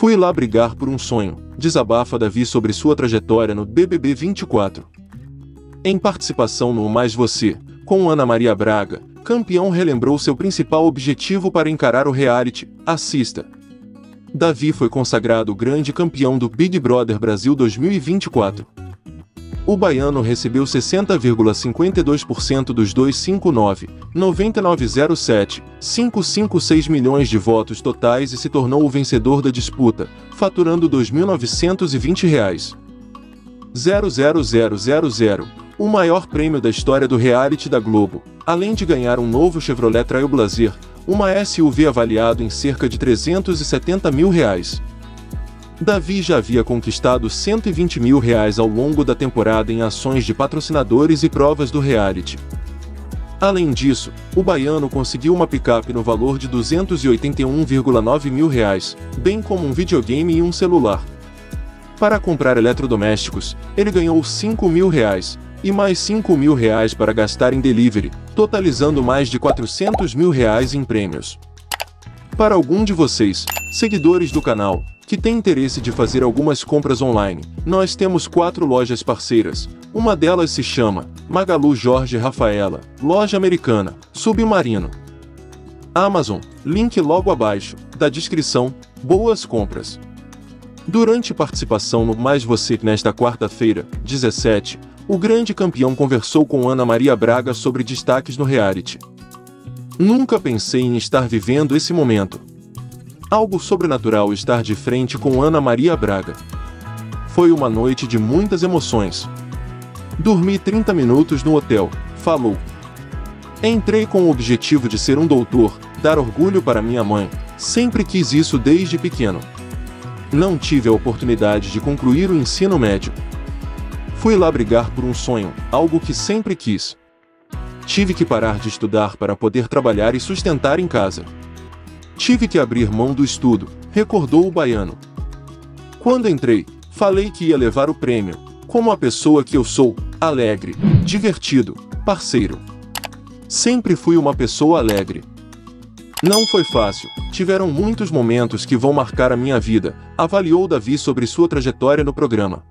Fui lá brigar por um sonho, desabafa Davi sobre sua trajetória no BBB 24. Em participação no Mais Você, com Ana Maria Braga, campeão relembrou seu principal objetivo para encarar o reality, assista. Davi foi consagrado grande campeão do Big Brother Brasil 2024. O baiano recebeu 60,52% dos 259, 9907, 556 milhões de votos totais e se tornou o vencedor da disputa, faturando 2.920 reais. 00000, o maior prêmio da história do reality da Globo, além de ganhar um novo Chevrolet Trailblazer, uma SUV avaliado em cerca de 370 mil reais. Davi já havia conquistado 120 mil reais ao longo da temporada em ações de patrocinadores e provas do reality. Além disso, o baiano conseguiu uma picape no valor de 281,9 mil reais, bem como um videogame e um celular. Para comprar eletrodomésticos, ele ganhou 5 mil reais, e mais 5 mil reais para gastar em delivery, totalizando mais de 400 mil reais em prêmios. Para algum de vocês, seguidores do canal, que tem interesse de fazer algumas compras online, nós temos quatro lojas parceiras. Uma delas se chama Magalu Jorge Rafaela, loja americana, Submarino. Amazon, link logo abaixo, da descrição, boas compras. Durante participação no Mais Você nesta quarta-feira, 17, o grande campeão conversou com Ana Maria Braga sobre destaques no reality. Nunca pensei em estar vivendo esse momento. Algo sobrenatural estar de frente com Ana Maria Braga. Foi uma noite de muitas emoções. Dormi 30 minutos no hotel, falou. Entrei com o objetivo de ser um doutor, dar orgulho para minha mãe, sempre quis isso desde pequeno. Não tive a oportunidade de concluir o ensino médio, Fui lá brigar por um sonho, algo que sempre quis. Tive que parar de estudar para poder trabalhar e sustentar em casa. Tive que abrir mão do estudo, recordou o baiano. Quando entrei, falei que ia levar o prêmio, como a pessoa que eu sou, alegre, divertido, parceiro. Sempre fui uma pessoa alegre. Não foi fácil, tiveram muitos momentos que vão marcar a minha vida, avaliou Davi sobre sua trajetória no programa.